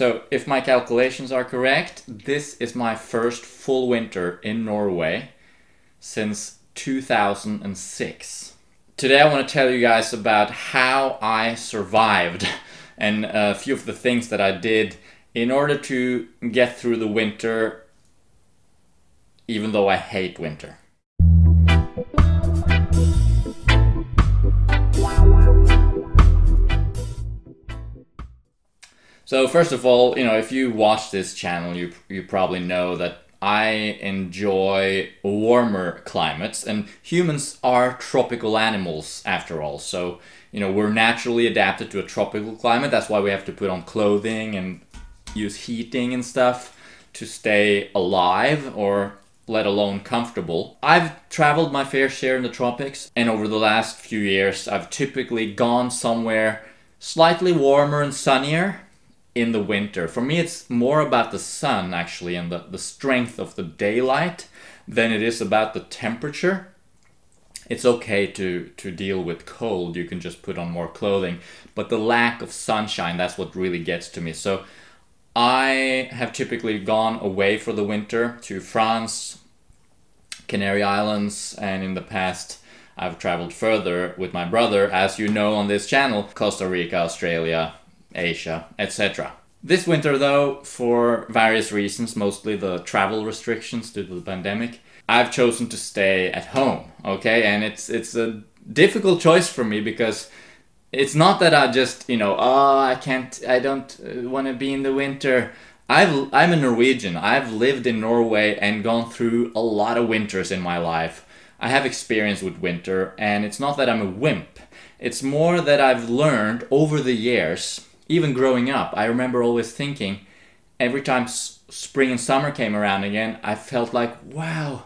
So if my calculations are correct, this is my first full winter in Norway since 2006. Today I want to tell you guys about how I survived and a few of the things that I did in order to get through the winter even though I hate winter. So first of all, you know, if you watch this channel, you you probably know that I enjoy warmer climates and humans are tropical animals after all. So, you know, we're naturally adapted to a tropical climate. That's why we have to put on clothing and use heating and stuff to stay alive or let alone comfortable. I've traveled my fair share in the tropics and over the last few years I've typically gone somewhere slightly warmer and sunnier in the winter. For me, it's more about the sun actually and the, the strength of the daylight than it is about the temperature. It's okay to, to deal with cold, you can just put on more clothing, but the lack of sunshine, that's what really gets to me. So I have typically gone away for the winter to France, Canary Islands, and in the past I've traveled further with my brother, as you know on this channel, Costa Rica, Australia, Asia, etc. This winter, though, for various reasons, mostly the travel restrictions due to the pandemic, I've chosen to stay at home. Okay, and it's it's a difficult choice for me because it's not that I just you know oh I can't I don't uh, want to be in the winter. I've I'm a Norwegian. I've lived in Norway and gone through a lot of winters in my life. I have experience with winter, and it's not that I'm a wimp. It's more that I've learned over the years even growing up, I remember always thinking, every time spring and summer came around again, I felt like, wow,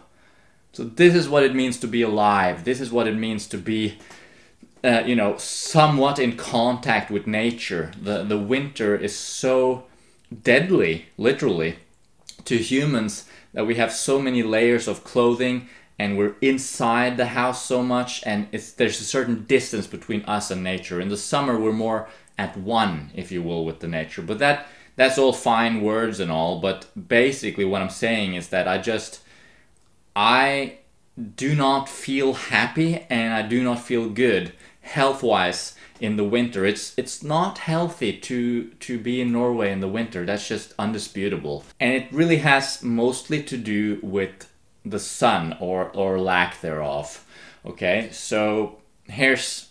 so this is what it means to be alive. This is what it means to be, uh, you know, somewhat in contact with nature. The, the winter is so deadly, literally, to humans that we have so many layers of clothing and we're inside the house so much and there's a certain distance between us and nature. In the summer, we're more at one, if you will, with the nature. But that that's all fine words and all. But basically, what I'm saying is that I just I do not feel happy and I do not feel good health wise in the winter. It's it's not healthy to to be in Norway in the winter. That's just undisputable. And it really has mostly to do with the sun or or lack thereof. Okay? So here's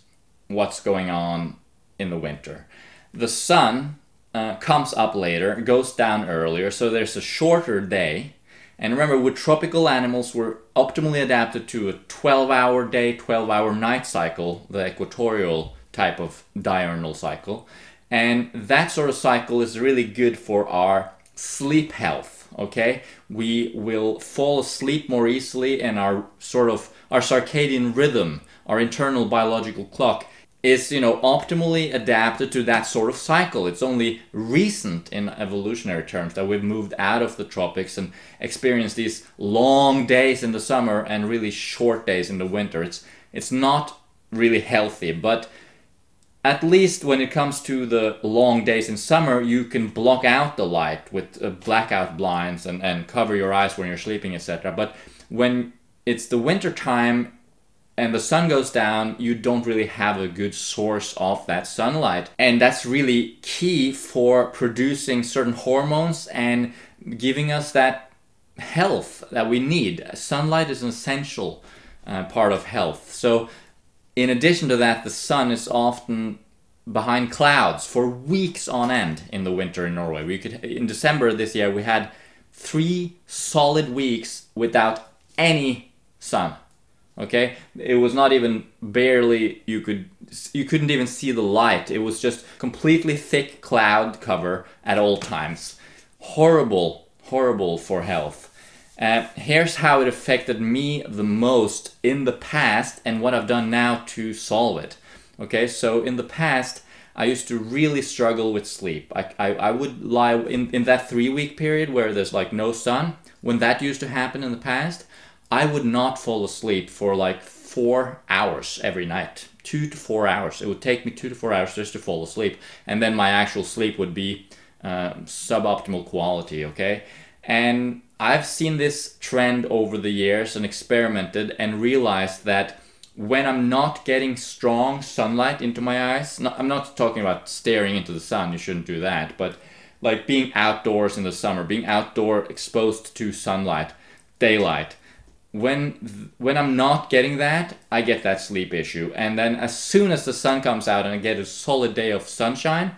what's going on in the winter. The sun uh, comes up later, goes down earlier, so there's a shorter day. And remember, with tropical animals, we're optimally adapted to a 12 hour day, 12 hour night cycle, the equatorial type of diurnal cycle. And that sort of cycle is really good for our sleep health. Okay, we will fall asleep more easily, and our sort of our circadian rhythm, our internal biological clock, is you know optimally adapted to that sort of cycle. It's only recent in evolutionary terms that we've moved out of the tropics and experienced these long days in the summer and really short days in the winter. It's it's not really healthy but at least when it comes to the long days in summer you can block out the light with uh, blackout blinds and, and cover your eyes when you're sleeping etc but when it's the winter time and the sun goes down, you don't really have a good source of that sunlight. And that's really key for producing certain hormones and giving us that health that we need. Sunlight is an essential uh, part of health. So, in addition to that, the sun is often behind clouds for weeks on end in the winter in Norway. We could in December this year we had 3 solid weeks without any sun okay? It was not even barely you could you couldn't even see the light. It was just completely thick cloud cover at all times. Horrible horrible for health. Uh, here's how it affected me the most in the past and what i've done now to solve it. Okay? So in the past I used to really struggle with sleep. I, I, I would lie in, in that three week period where there's like no sun. When that used to happen in the past, I would not fall asleep for like four hours every night. Two to four hours. It would take me two to four hours just to fall asleep. And then my actual sleep would be uh, suboptimal quality. Okay, and I've seen this trend over the years and experimented and realized that when I'm not getting strong sunlight into my eyes, I'm not talking about staring into the sun, you shouldn't do that, but like being outdoors in the summer, being outdoor exposed to sunlight, daylight. When when I'm not getting that, I get that sleep issue. And then as soon as the sun comes out and I get a solid day of sunshine,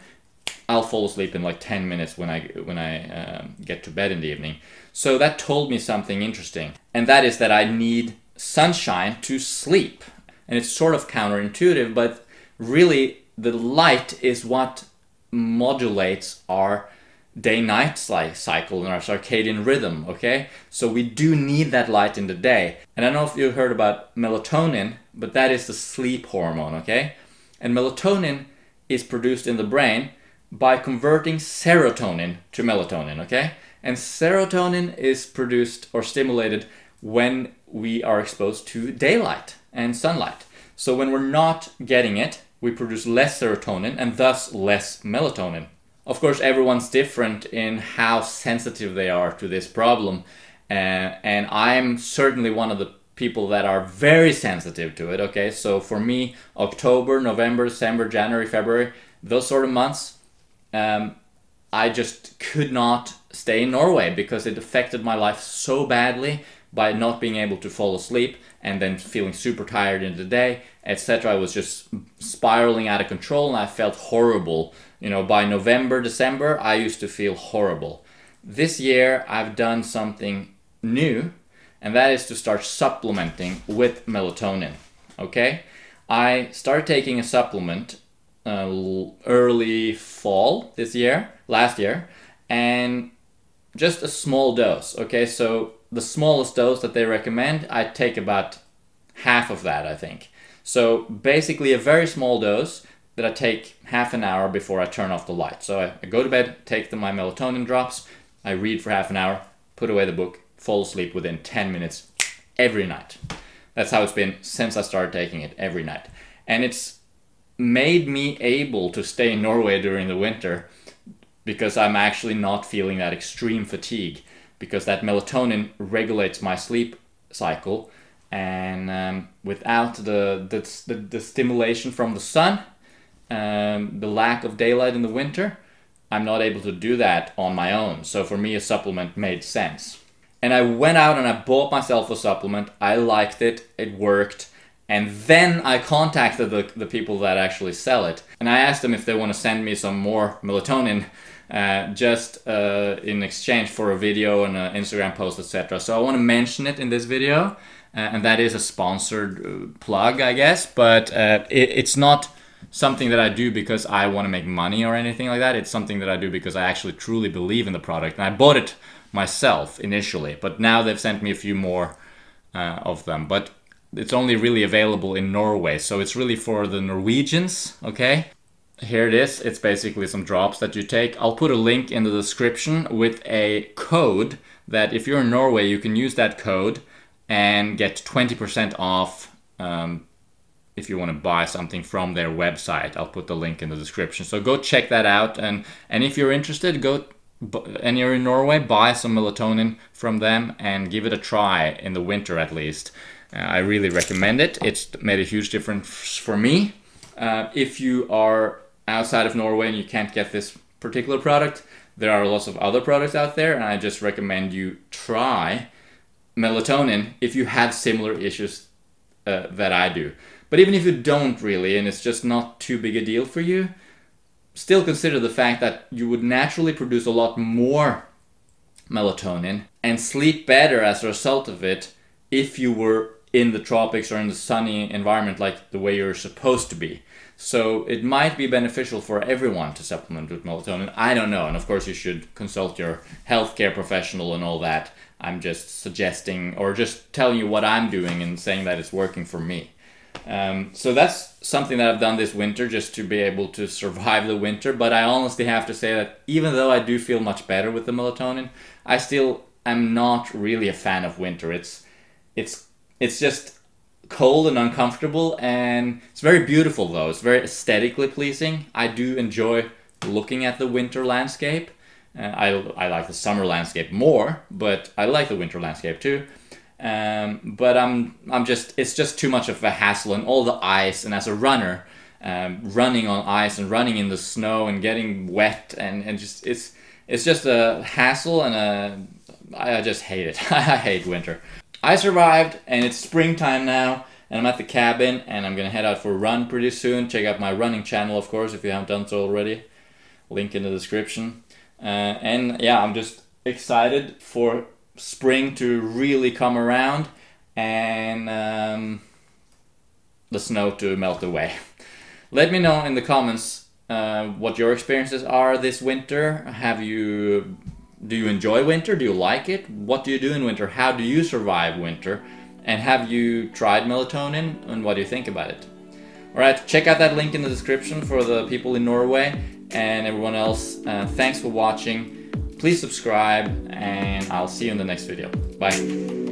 I'll fall asleep in like 10 minutes when I when I um, get to bed in the evening. So that told me something interesting, and that is that I need sunshine to sleep. And it's sort of counterintuitive, but really the light is what modulates our day night cycle and our circadian rhythm, okay? So we do need that light in the day. And I don't know if you heard about melatonin, but that is the sleep hormone, okay? And melatonin is produced in the brain by converting serotonin to melatonin, okay? And serotonin is produced or stimulated when we are exposed to daylight and sunlight. So when we're not getting it, we produce less serotonin and thus less melatonin. Of course, everyone's different in how sensitive they are to this problem, uh, and I'm certainly one of the people that are very sensitive to it. Okay, so for me, October, November, December, January, February, those sort of months, um, I just could not stay in Norway because it affected my life so badly by not being able to fall asleep and then feeling super tired in the day, etc. I was just spiraling out of control and I felt horrible. You know, by November, December, I used to feel horrible. This year, I've done something new, and that is to start supplementing with melatonin. Okay? I started taking a supplement uh, early fall this year, last year, and just a small dose. Okay, so the smallest dose that they recommend, I take about half of that, I think. So basically, a very small dose that I take half an hour before I turn off the light. So I, I go to bed, take the, my melatonin drops, I read for half an hour, put away the book, fall asleep within 10 minutes every night. That's how it's been since I started taking it every night. And it's made me able to stay in Norway during the winter because I'm actually not feeling that extreme fatigue because that melatonin regulates my sleep cycle and um, without the, the, the, the, stimulation from the sun um, the lack of daylight in the winter i'm not able to do that on my own. So for me a supplement made sense. And i went out and i bought myself a supplement. I liked it. It worked. And then I contacted the, the people that actually sell it. And I asked them if they want to send me some more melatonin uh, just uh, in exchange for a video and an Instagram post, etc. So I want to mention it in this video. Uh, and that is a sponsored uh, plug, I guess. But uh, it, it's not something that I do because I want to make money or anything like that. It's something that I do because I actually truly believe in the product. And I bought it myself initially, but now they've sent me a few more of them. But it's only really available in Norway, so it's really for the Norwegians, okay? Here it is. It's basically some drops that you take. I'll put a link in the description with a code that if you're in Norway, you can use that code and get 20% off um, if you want to buy something from their website. I'll put the link in the description. So go check that out. And, and if you're interested, go and you're in Norway, buy some melatonin from them and give it a try in the winter at least. Uh, I really recommend it. It's made a huge difference for me. Uh, if you are outside of Norway and you can't get this particular product, there are lots of other products out there, and I just recommend you try melatonin if you have similar issues uh, that I do. But even if you don't really, and it's just not too big a deal for you, still consider the fact that you would naturally produce a lot more melatonin and sleep better as a result of it if you were in the tropics or in the sunny environment like the way you're supposed to be. So it might be beneficial for everyone to supplement with melatonin. I don't know. And of course, you should consult your healthcare professional and all that. I'm just suggesting or just telling you what I'm doing and saying that it's working for me. Um, so that's something that I've done this winter just to be able to survive the winter. But I honestly have to say that even though I do feel much better with the melatonin, I still am not really a fan of winter. It's it's it's just cold and uncomfortable and it's very beautiful though it's very aesthetically pleasing i do enjoy looking at the winter landscape Uh, I, I like the summer landscape more, but I like the winter landscape too. Um, but I'm I'm just it's just too much of a hassle and all the ice and as a runner, um, running on ice and running in the snow and getting wet and, and just it's it's just a hassle and a I just hate it. I hate winter. I survived and it's springtime now and I'm at the cabin and I'm gonna head out for a run pretty soon. Check out my running channel of course if you haven't done so already. Link in the description. Uh, and yeah, I'm just excited for spring to really come around and um, the snow to melt away. Let me know in the comments uh, what your experiences are this winter. Have you do you enjoy winter? Do you like it? What do you do in winter? How do you survive winter? And have you tried melatonin? And what do you think about it? Alright, check out that link in the description for the people in Norway and everyone else. Uh, thanks for watching. Please subscribe and I'll see you in the next video. Bye.